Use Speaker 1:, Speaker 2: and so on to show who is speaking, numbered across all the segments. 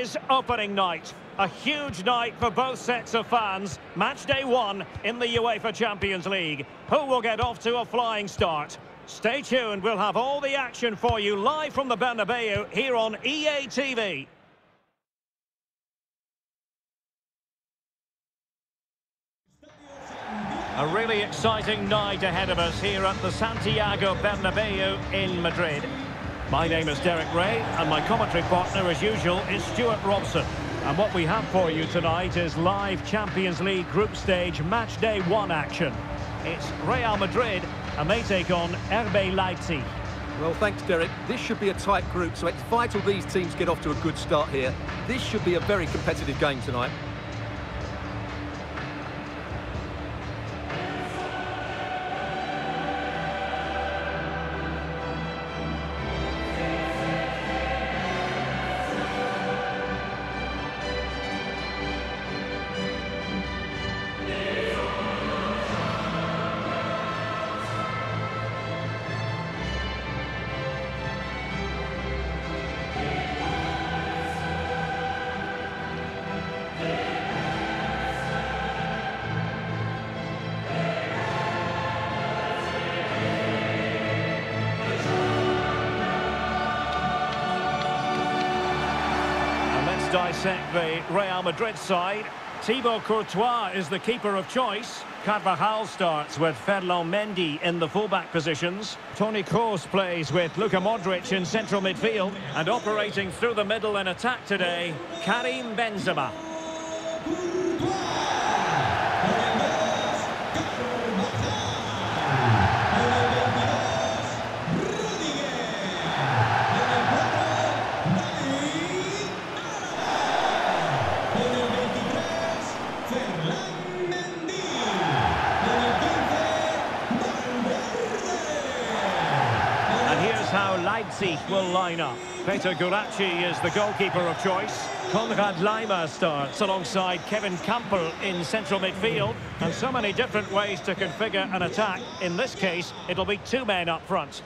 Speaker 1: is opening night. A huge night for both sets of fans. Match day one in the UEFA Champions League. Who will get off to a flying start? Stay tuned, we'll have all the action for you live from the Bernabeu here on EA TV. A really exciting night ahead of us here at the Santiago Bernabeu in Madrid. My name is Derek Rae, and my commentary partner, as usual, is Stewart Robson. And what we have for you tonight is live Champions League group stage match day one action. It's Real Madrid, and they take on RB Leipzig.
Speaker 2: Well, thanks, Derek. This should be a tight group, so it's vital these teams get off to a good start here. This should be a very competitive game tonight.
Speaker 1: Dissect the Real Madrid side. Thibaut Courtois is the keeper of choice. Carvajal starts with Ferland Mendy in the fullback positions. Toni Kroos plays with Luka Modric in central midfield. And operating through the middle in attack today, Karim Benzema. Will line up. Peter Gulácsi is the goalkeeper of choice. Konrad Laimer starts alongside Kevin Kampl in central midfield. And so many different ways to configure an attack. In this case, it'll be two men up front.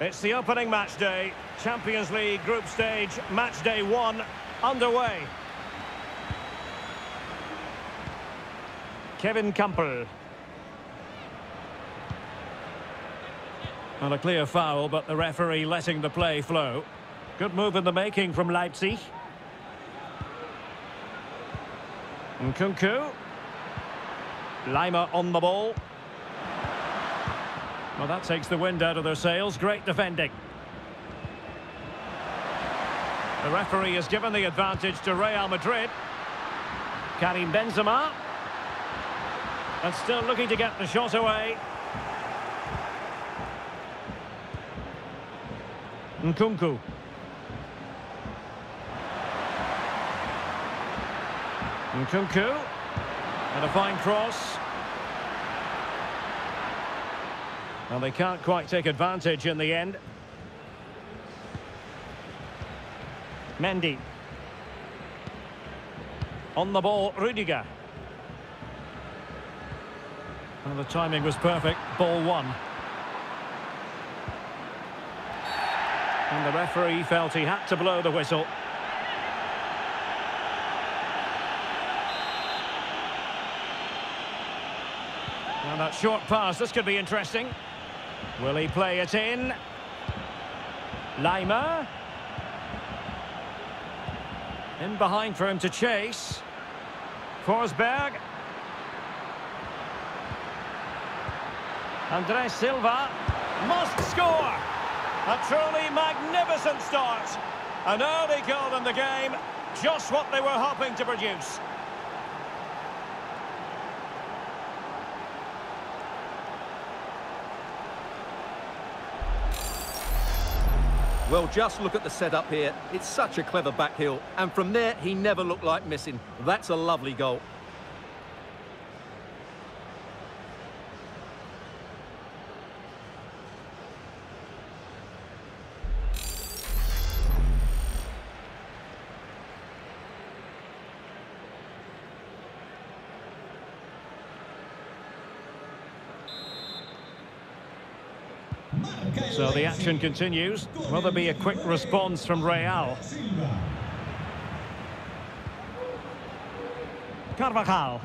Speaker 1: It's the opening match day. Champions League group stage, match day one, underway. Kevin Kampl. And a clear foul, but the referee letting the play flow. Good move in the making from Leipzig. Nkunku. Laimer on the ball. Well, that takes the wind out of their sails. Great defending. The referee has given the advantage to Real Madrid. Karim Benzema. And still looking to get the shot away. Nkunku. Nkunku. And a fine cross. Well, they can't quite take advantage in the end. Mendy. On the ball, Rudiger. Well, the timing was perfect. Ball one. And the referee felt he had to blow the whistle. And that short pass, this could be interesting. Will he play it in? Laimer. In behind for him to chase. Forsberg. Andre Silva must score. A truly magnificent start. An early goal in the game. Just what they were hoping to produce.
Speaker 2: Well, just look at the setup here. It's such a clever back heel. And from there, he never looked like missing. That's a lovely goal.
Speaker 1: Action continues. Will there be a quick response from Real? Carvajal.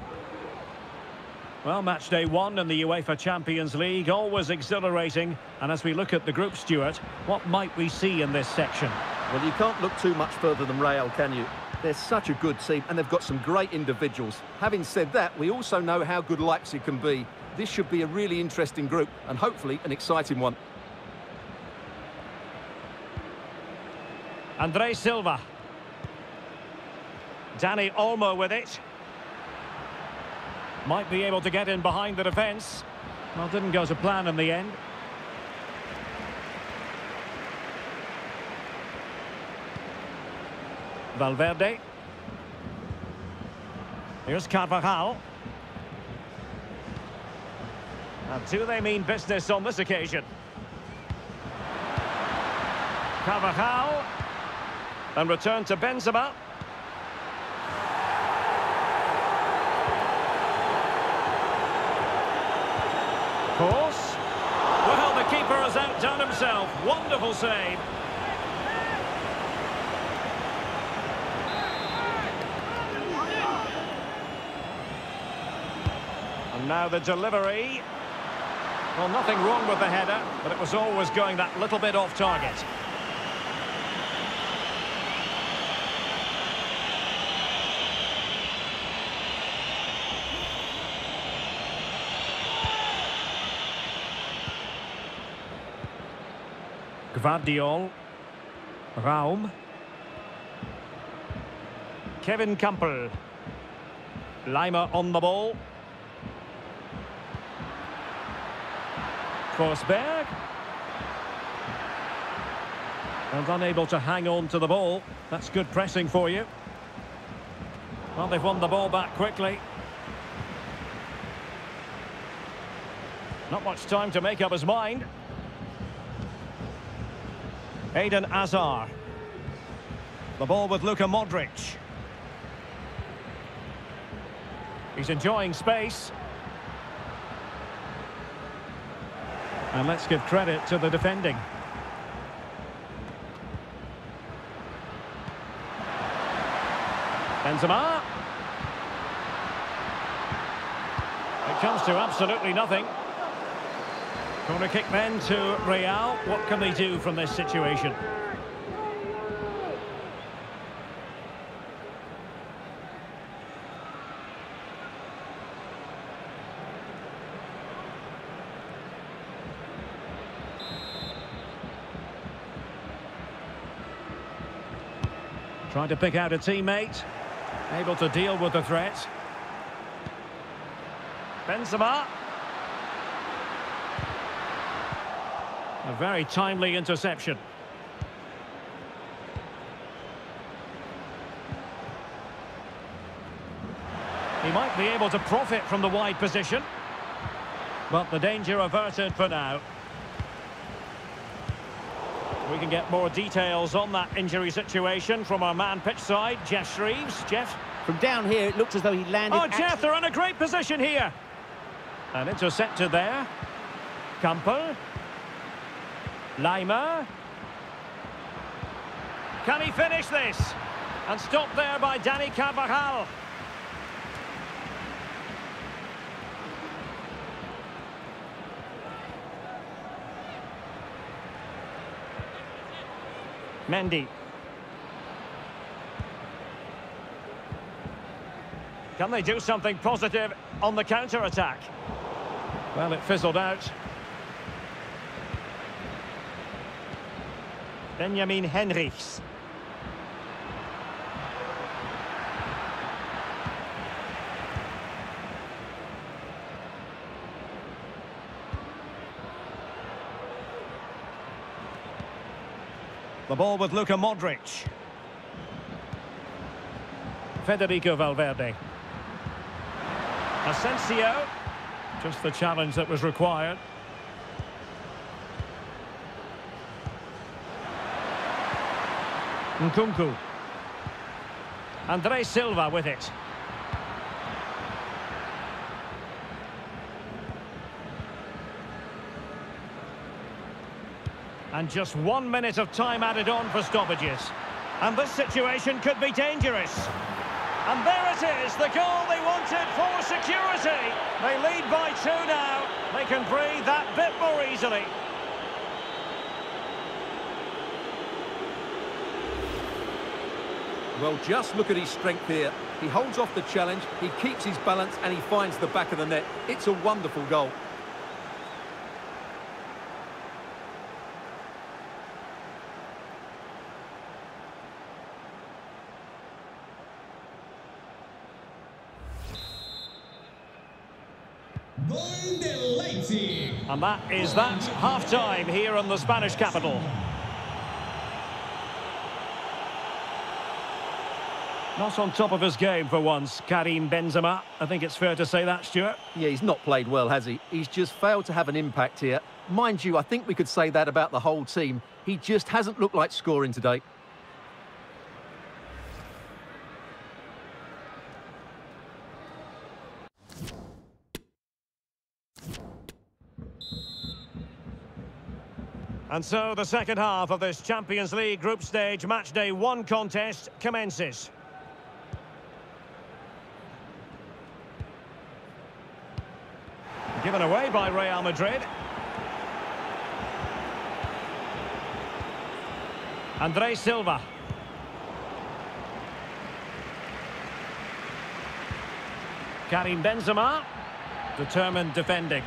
Speaker 1: Well, match day one in the UEFA Champions League, always exhilarating. And as we look at the group, Stewart, what might we see in this section?
Speaker 2: Well, you can't look too much further than Real, can you? They're such a good team, and they've got some great individuals. Having said that, we also know how good Leipzig can be. This should be a really interesting group, and hopefully an exciting one.
Speaker 1: Andre Silva. Dani Olmo with it. Might be able to get in behind the defence. Well, didn't go to plan in the end. Valverde. Here's Carvajal. And do they mean business on this occasion? Carvajal. And return to Benzema. Course. Well, the keeper has outdone himself. Wonderful save. And now the delivery. Well, nothing wrong with the header, but it was always going that little bit off target. Gvardiol. Raum. Kevin Kampl. Laimer on the ball. Forsberg. And unable to hang on to the ball. That's good pressing for you. Well, they've won the ball back quickly. Not much time to make up his mind. Eden Hazard. The ball with Luka Modric. He's enjoying space. And let's give credit to the defending. Benzema. It comes to absolutely nothing. Corner kick then to Real. What can they do from this situation? Trying to pick out a teammate. Able to deal with the threat. Benzema. A very timely interception. He might be able to profit from the wide position. But the danger averted for now. We can get more details on that injury situation from our man pitch side, Geoff Shreeves. Geoff?
Speaker 3: From down here, it looks as though he landed...
Speaker 1: Oh, Geoff, they're in a great position here. And intercepted there. Kampl. Laimer. Can he finish this? And stopped there by Dani Carvajal. Mendy. Can they do something positive on the counter-attack? Well, it fizzled out. Benjamin Henrichs. The ball with Luka Modric. Federico Valverde. Asensio. Just the challenge that was required. Nkunku. Andre Silva with it. And just one minute of time added on for stoppages. And this situation could be dangerous. And there it is, the goal they wanted for security. They lead by two now. They can breathe that bit more easily.
Speaker 2: Well, just look at his strength here. He holds off the challenge, he keeps his balance, and he finds the back of the net. It's a wonderful goal.
Speaker 1: And that is that half-time here in the Spanish capital. Not on top of his game for once, Karim Benzema. I think it's fair to say that, Stewart.
Speaker 2: Yeah, he's not played well, has he? He's just failed to have an impact here. Mind you, I think we could say that about the whole team. He just hasn't looked like scoring today.
Speaker 1: And so the second half of this Champions League group stage match day one contest commences. Given away by Real Madrid. Andre Silva. Karim Benzema. Determined defending.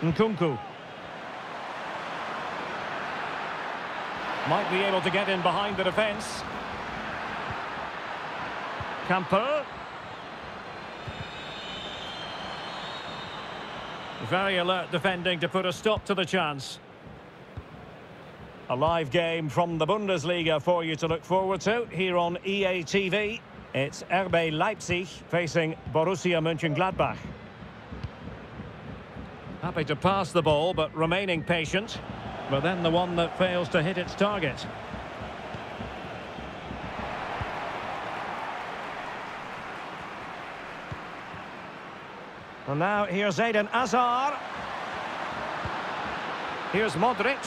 Speaker 1: Nkunku. Might be able to get in behind the defence. Camper. Very alert defending to put a stop to the chance. A live game from the Bundesliga for you to look forward to here on EA TV. It's RB Leipzig facing Borussia Mönchengladbach. Happy to pass the ball, but remaining patient. But then the one that fails to hit its target. And now here's Eden Hazard. Here's Modric.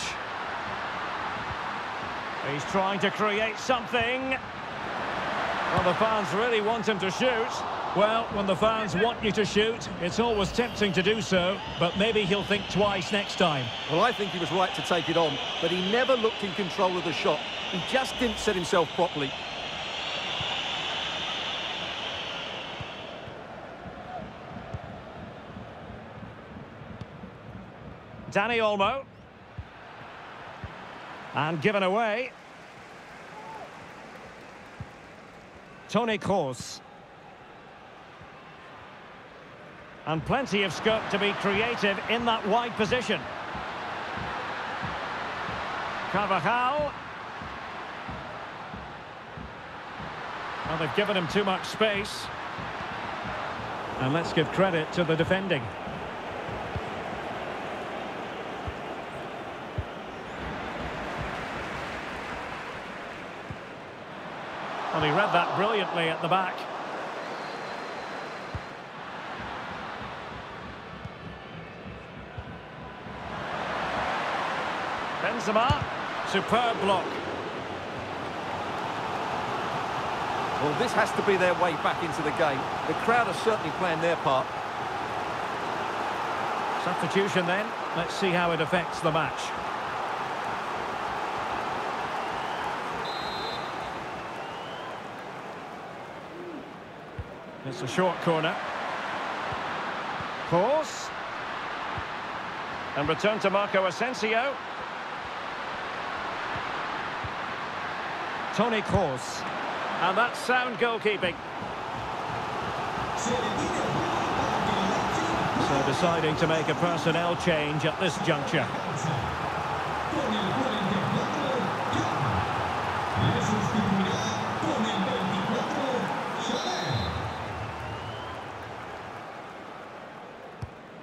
Speaker 1: He's trying to create something. Well, the fans really want him to shoot. Well, when the fans want you to shoot, it's always tempting to do so, but maybe he'll think twice next time.
Speaker 2: Well, I think he was right to take it on, but he never looked in control of the shot. He just didn't set himself properly.
Speaker 1: Dani Olmo. And given away. Toni Kroos. And plenty of scope to be creative in that wide position. Carvajal. Well, they've given him too much space. And let's give credit to the defending. Well, he read that brilliantly at the back. Benzema, superb block.
Speaker 2: Well, this has to be their way back into the game. The crowd are certainly playing their part.
Speaker 1: Substitution then. Let's see how it affects the match. It's a short corner. Course. And return to Marco Asensio. Toni Kroos. And that's sound goalkeeping. So deciding to make a personnel change at this juncture.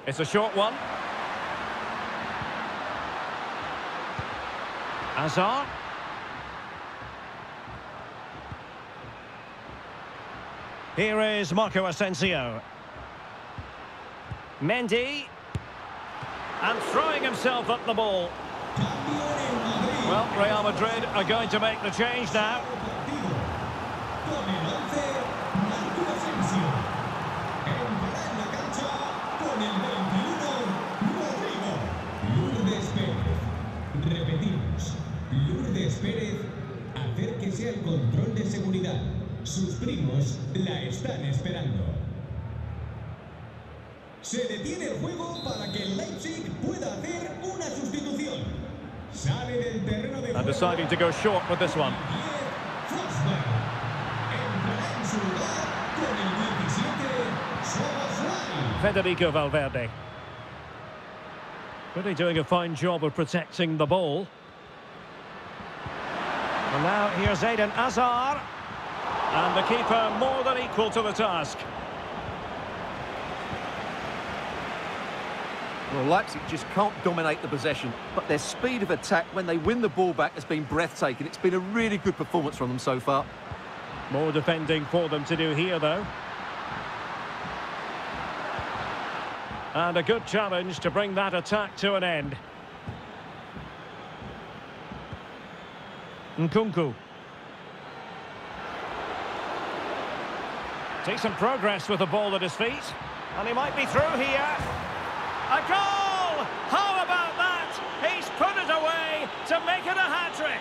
Speaker 1: It's a short one. Hazard. Here is Marco Asensio. Mendy. And throwing himself at the ball. Well, Real Madrid are going to make the change now.
Speaker 4: Sus primos la están esperando. Se detiene el juego para que el Leipzig pueda hacer una sustitución. Sale del terreno de
Speaker 1: And deciding to go short with this one.
Speaker 4: Forsberg. Entrará en su lugar con el 17, Szoboszlai.
Speaker 1: Federico Valverde. Really doing a fine job of protecting the ball. And now here's Eden Hazard. And the keeper more than equal to the task.
Speaker 2: Well, Leipzig just can't dominate the possession, but their speed of attack when they win the ball back has been breathtaking. It's been a really good performance from them so far.
Speaker 1: More defending for them to do here, though. And a good challenge to bring that attack to an end. Nkunku. Decent progress with the ball at his feet. And he might be through here. A goal! How about that? He's put it away to make it a hat-trick.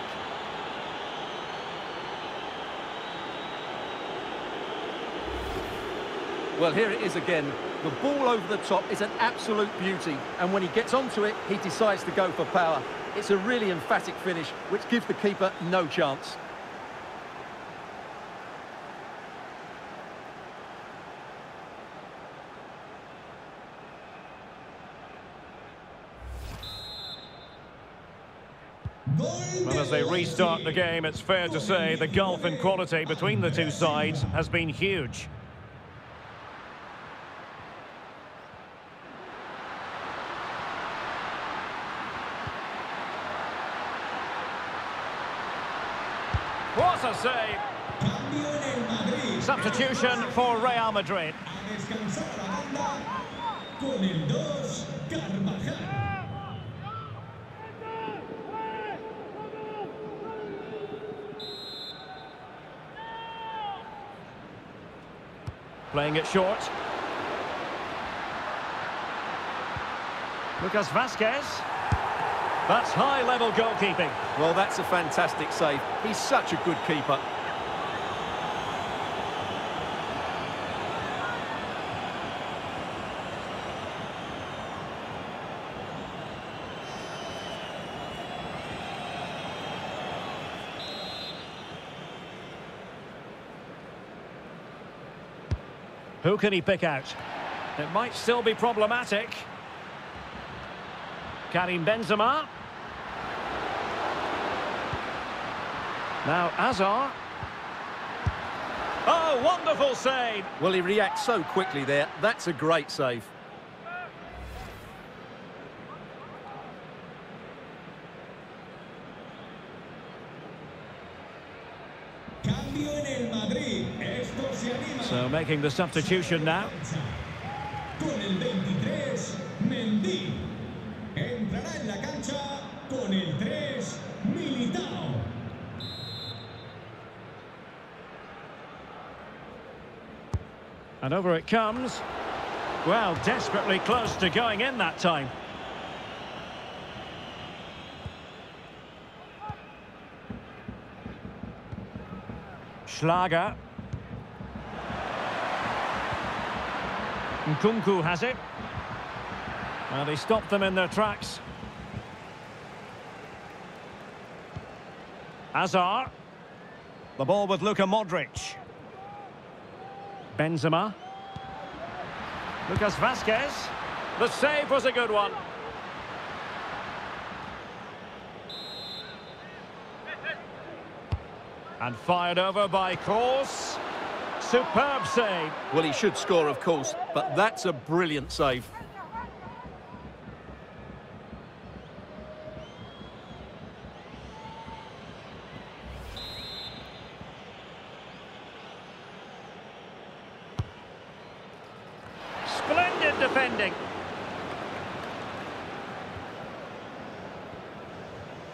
Speaker 2: Well, here it is again. The ball over the top is an absolute beauty, and when he gets onto it, he decides to go for power. It's a really emphatic finish, which gives the keeper no chance.
Speaker 1: Well, as they restart the game, it's fair to say the gulf in quality between the two sides has been huge. What a save! Substitution for Real Madrid.
Speaker 4: A descansar a la banda con el 2, Carvajal.
Speaker 1: Playing it short. Lucas Vázquez. That's high-level goalkeeping.
Speaker 2: Well, that's a fantastic save. He's such a good keeper.
Speaker 1: Who can he pick out? It might still be problematic. Karim Benzema. Now Hazard. Oh, wonderful save.
Speaker 2: Well, he reacts so quickly there. That's a great save.
Speaker 4: Cambio en el Madrid. Esto se anima.
Speaker 1: So making the substitution now.
Speaker 4: Con el 23, Mendy. Entrará en la cancha con el 3, Militao.
Speaker 1: And over it comes. Well, desperately close to going in that time. Schlager. Nkunku has it. And he stopped them in their tracks. Hazard. The ball with Luka Modric. Benzema. Lucas Vázquez. The save was a good one. And fired over by Kroos. Superb save.
Speaker 2: Well, he should score, of course, but that's a brilliant save.
Speaker 1: Splendid defending.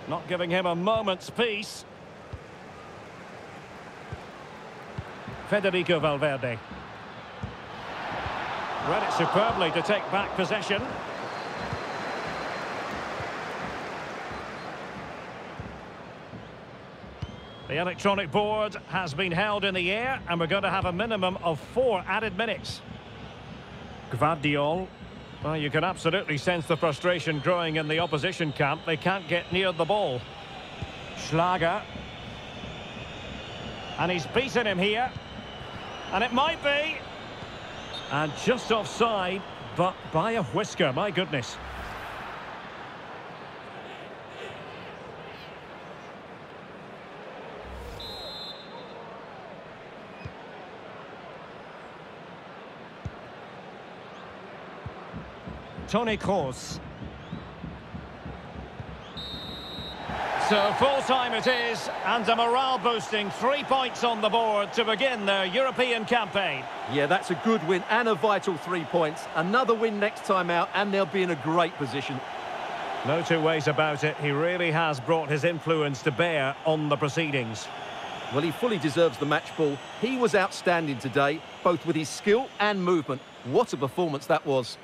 Speaker 1: Not giving him a moment's peace. Federico Valverde. Read it superbly to take back possession. The electronic board has been held in the air and we're going to have a minimum of four added minutes. Gvardiol. Well, you can absolutely sense the frustration growing in the opposition camp. They can't get near the ball. Schlager. And he's beaten him here. And it might be. And just offside, but by a whisker, my goodness. Toni Kroos. So full time it is, and a morale boosting three points on the board to begin their European campaign.
Speaker 2: Yeah, that's a good win and a vital three points. Another win next time out, and they'll be in a great position.
Speaker 1: No two ways about it. He really has brought his influence to bear on the proceedings.
Speaker 2: Well, he fully deserves the match ball. He was outstanding today, both with his skill and movement. What a performance that was.